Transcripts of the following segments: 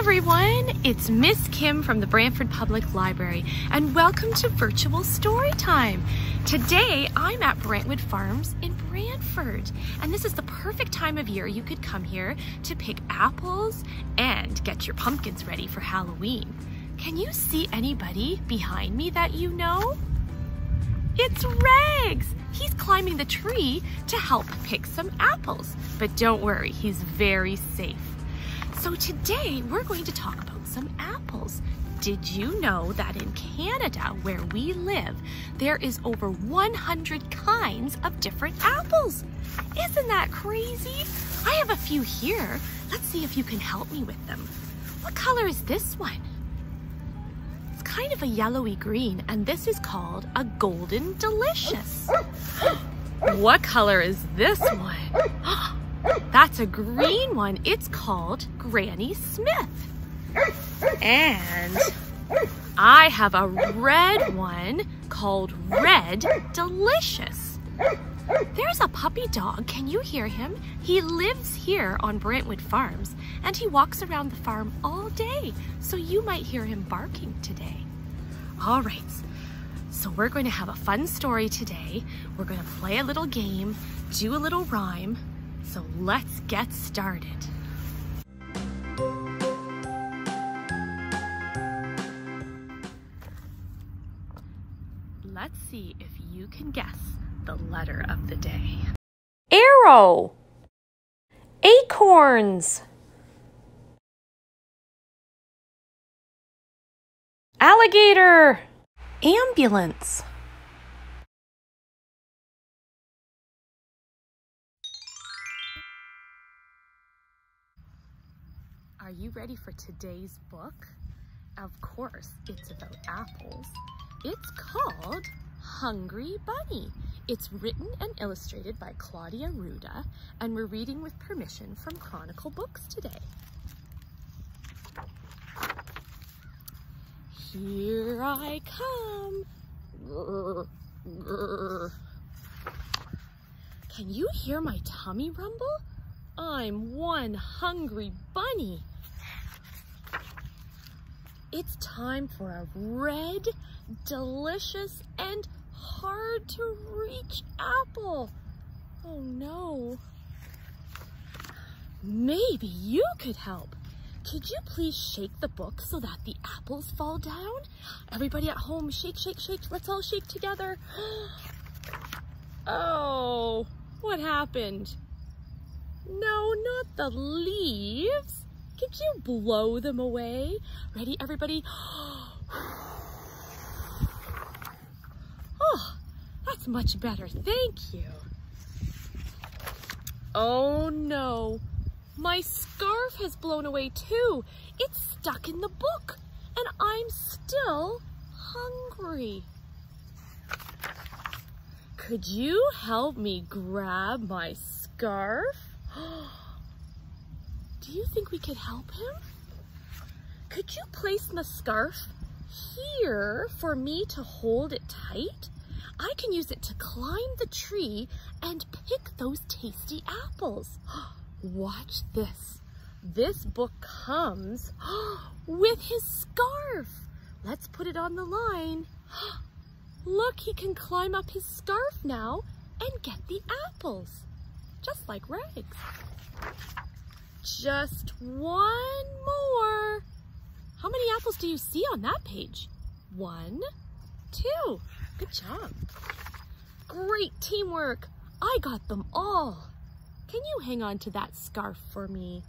everyone, it's Miss Kim from the Brantford Public Library and welcome to Virtual Storytime. Today I'm at Brantwood Farms in Brantford and this is the perfect time of year you could come here to pick apples and get your pumpkins ready for Halloween. Can you see anybody behind me that you know? It's Rags! He's climbing the tree to help pick some apples, but don't worry, he's very safe. So today we're going to talk about some apples. Did you know that in Canada, where we live, there is over 100 kinds of different apples? Isn't that crazy? I have a few here. Let's see if you can help me with them. What color is this one? It's kind of a yellowy green, and this is called a golden delicious. what color is this one? That's a green one. It's called Granny Smith. And I have a red one called Red Delicious. There's a puppy dog. Can you hear him? He lives here on Brantwood Farms and he walks around the farm all day. So you might hear him barking today. All right, so we're going to have a fun story today. We're going to play a little game, do a little rhyme, so let's get started. See if you can guess the letter of the day. Arrow. Acorns. Alligator. Ambulance. Are you ready for today's book? Of course, it's about apples. It's called Hungry Bunny. It's written and illustrated by Claudia Rueda, and we're reading with permission from Chronicle Books today. Here I come. Can you hear my tummy rumble? I'm one hungry bunny. It's time for a red, delicious, and hard to reach apple. Oh no. Maybe you could help. Could you please shake the book so that the apples fall down? Everybody at home, shake, shake, shake. Let's all shake together. Oh, what happened? No, not the leaves. Could you blow them away? Ready, everybody? Oh, that's much better. Thank you. Oh no, my scarf has blown away too. It's stuck in the book and I'm still hungry. Could you help me grab my scarf? Do you think we could help him? Could you place the scarf here for me to hold it tight? I can use it to climb the tree and pick those tasty apples. Watch this. This book comes with his scarf. Let's put it on the line. Look, he can climb up his scarf now and get the apples, just like Rags. Just one more. How many apples do you see on that page? One, two. Good job. Great teamwork. I got them all. Can you hang on to that scarf for me?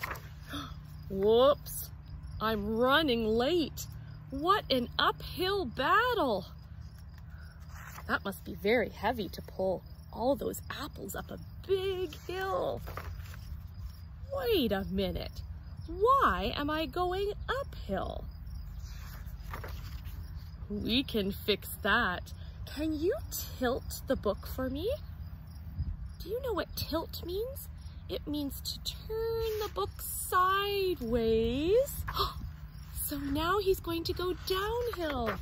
Whoops. I'm running late. What an uphill battle. That must be very heavy to pull all those apples up a big hill. Wait a minute. Why am I going uphill? We can fix that. Can you tilt the book for me? Do you know what tilt means? It means to turn the book sideways. So now he's going to go downhill.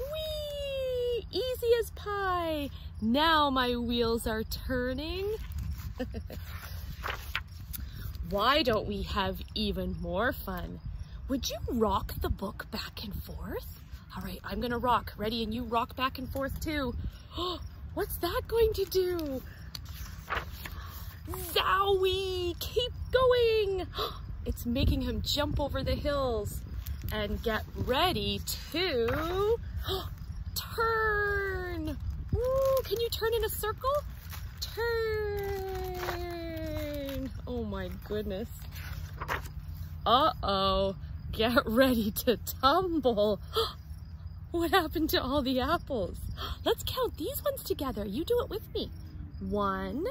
Whee! Easy as pie. Now my wheels are turning. why don't we have even more fun? Would you rock the book back and forth? All right, I'm gonna rock. Ready? And you rock back and forth too. What's that going to do? Zowie! Keep going! It's making him jump over the hills. And get ready to turn. Woo, can you turn in a circle? Turn. Oh my goodness. Uh-oh. Get ready to tumble. What happened to all the apples? Let's count these ones together. You do it with me. One,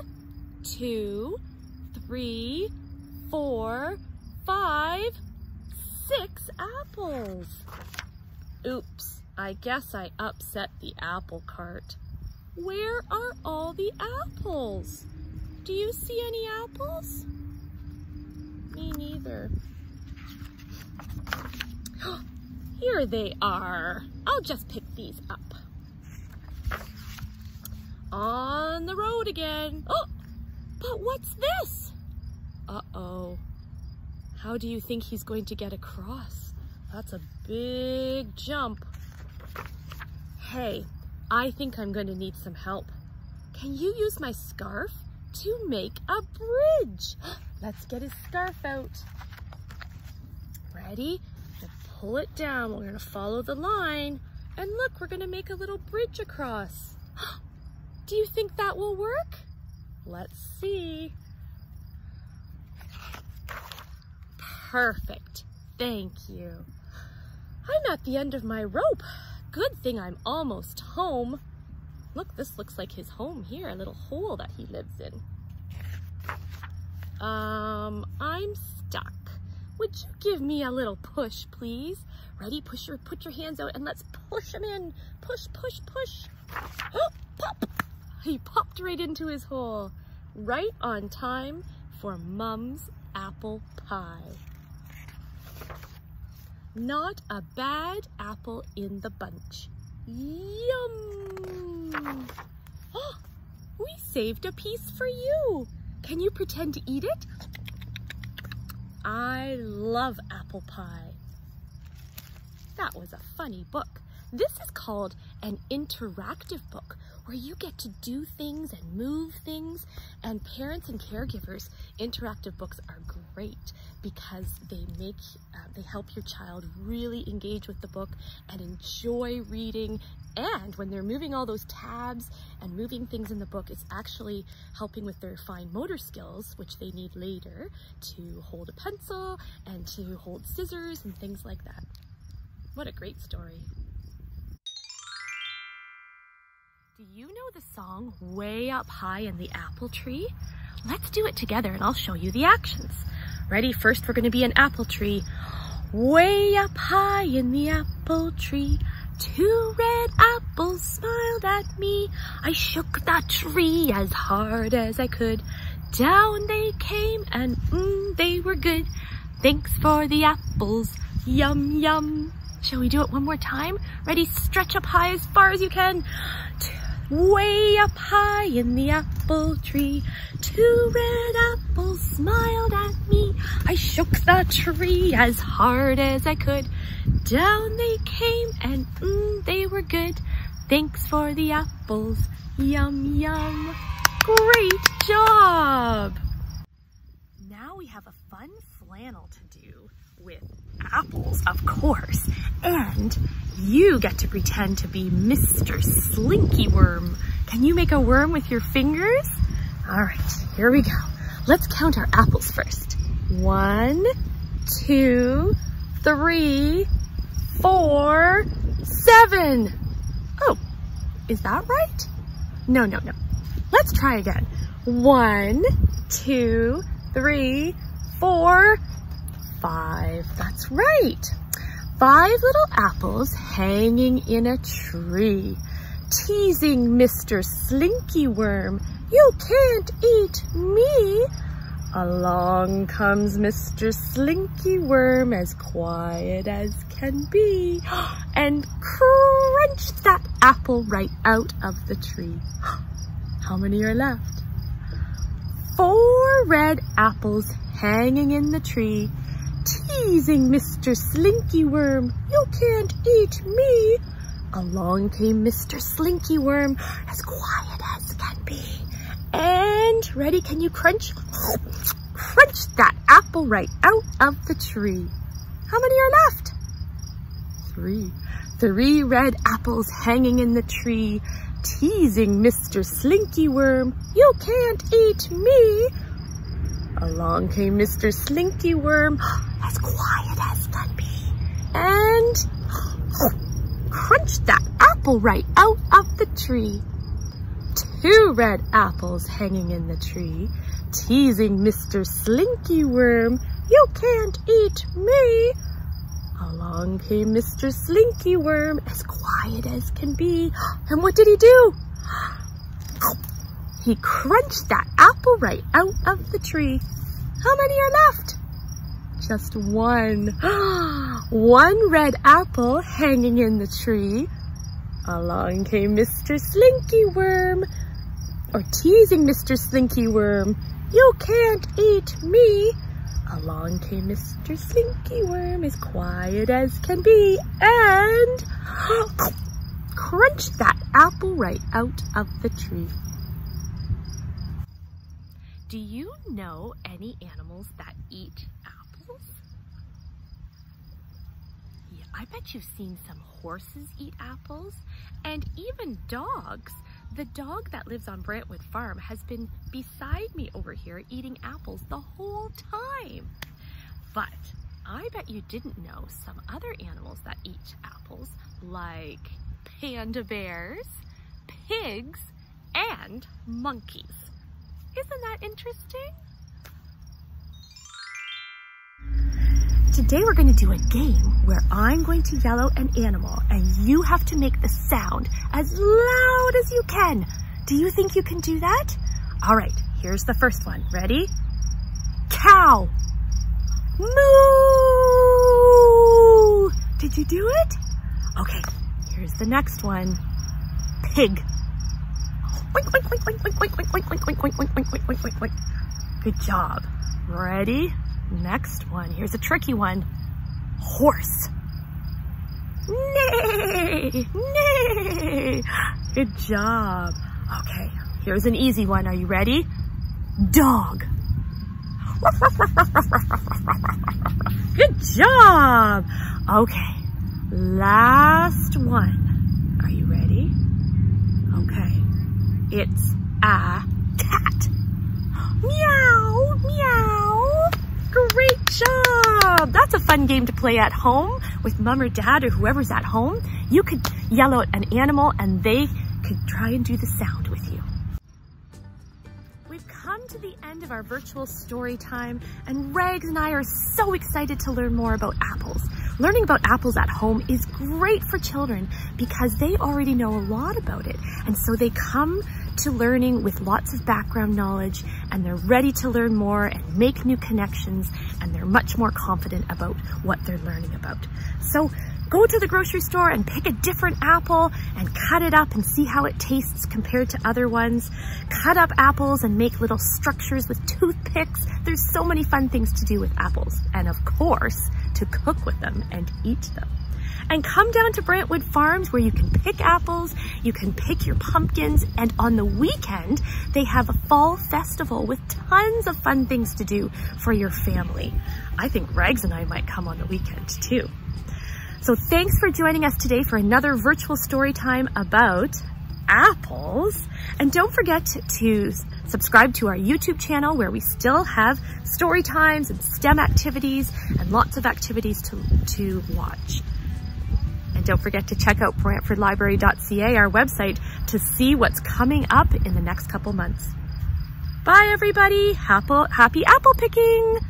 two, three, four, five, six apples. Oops, I guess I upset the apple cart. Where are all the apples? Do you see any apples? Me neither. Here they are. I'll just pick these up. On the road again. Oh, but what's this? Uh-oh. How do you think he's going to get across? That's a big jump. Hey, I think I'm going to need some help. Can you use my scarf to make a bridge? Let's get his scarf out. Ready? Pull it down. We're gonna follow the line. And look, we're gonna make a little bridge across. Do you think that will work? Let's see. Perfect. Thank you. I'm at the end of my rope. Good thing I'm almost home. Look, this looks like his home here, a little hole that he lives in. Um, I'm stuck. Would you give me a little push, please? Ready? Push your, put your hands out and let's push him in. Push, push, push. Oh, pop. He popped right into his hole. Right on time for Mum's apple pie. Not a bad apple in the bunch. Yum! Oh, we saved a piece for you. Can you pretend to eat it? I love apple pie. That was a funny book. This is called an interactive book where you get to do things and move things and parents and caregivers, interactive books are great because they make, uh, they help your child really engage with the book and enjoy reading and when they're moving all those tabs and moving things in the book, it's actually helping with their fine motor skills, which they need later to hold a pencil and to hold scissors and things like that. What a great story. Do you know the song Way Up High in the Apple Tree? Let's do it together and I'll show you the actions. Ready? First, we're gonna be an apple tree. Way up high in the apple tree, Two red apples smiled at me. I shook that tree as hard as I could. Down they came and mmm, they were good. Thanks for the apples, yum yum. Shall we do it one more time? Ready, stretch up high as far as you can. Way up high in the apple tree, two red apples smiled at me. I shook the tree as hard as I could. Down they came and mm, they were good. Thanks for the apples, yum yum. Great job! Now we have a fun flannel to do with apples, of course. And you get to pretend to be Mr. Slinky Worm. Can you make a worm with your fingers? All right, here we go. Let's count our apples first. One, two, three, four, seven. Oh, is that right? No, no, no. Let's try again. One, two, three, four, five. That's right. Five little apples hanging in a tree, teasing Mr. Slinky Worm. You can't eat me. Along comes Mr. Slinky Worm as quiet as can be and crunched that apple right out of the tree. How many are left? Four red apples hanging in the tree, teasing Mr. Slinky Worm. You can't eat me. Along came Mr. Slinky Worm, as quiet as can be. And ready, can you crunch? Crunch that apple right out of the tree. How many are left? Three. Three red apples hanging in the tree, teasing Mr. Slinky Worm. You can't eat me. Along came Mr. Slinky Worm, as quiet as can be, and crunched that apple right out of the tree. Two red apples hanging in the tree, teasing Mr. Slinky Worm. You can't eat me. Along came Mr. Slinky Worm, as quiet as can be. And what did he do? He crunched that apple right out of the tree. How many are left? Just one. one red apple hanging in the tree. Along came Mr. Slinky Worm, or teasing Mr. Slinky Worm. You can't eat me. Along came Mr. Slinky Worm, as quiet as can be, and crunched that apple right out of the tree. Do you know any animals that eat apples? Yeah, I bet you've seen some horses eat apples and even dogs. The dog that lives on Brantwood Farm has been beside me over here eating apples the whole time. But I bet you didn't know some other animals that eat apples like panda bears, pigs, and monkeys. Isn't that interesting? Today we're going to do a game where I'm going to yellow an animal and you have to make the sound as loud as you can. Do you think you can do that? All right, here's the first one. Ready? Cow. Moo! Did you do it? Okay, here's the next one. Pig. Good job. Ready? Next one. Here's a tricky one. Horse. Nay! Nay! Good job. Okay, here's an easy one. Are you ready? Dog. Good job. Okay, last one. Are you ready? Okay, it's a cat. Meow, meow. Great job. That's a fun game to play at home with mom or dad or whoever's at home. You could yell out an animal and they could try and do the sound with you. We've come to the end of our virtual story time and Rags and I are so excited to learn more about apples. Learning about apples at home is great for children because they already know a lot about it. And so they come to learning with lots of background knowledge and they're ready to learn more and make new connections and they're much more confident about what they're learning about. So go to the grocery store and pick a different apple and cut it up and see how it tastes compared to other ones. Cut up apples and make little structures with toothpicks. There's so many fun things to do with apples. And of course, to cook with them and eat them and come down to Brantwood Farms where you can pick apples, you can pick your pumpkins, and on the weekend, they have a fall festival with tons of fun things to do for your family. I think Rags and I might come on the weekend too. So thanks for joining us today for another virtual story time about apples. And don't forget to subscribe to our YouTube channel where we still have story times and STEM activities and lots of activities to, to watch. And don't forget to check out brantfordlibrary.ca, our website, to see what's coming up in the next couple months. Bye everybody, happy, happy apple picking!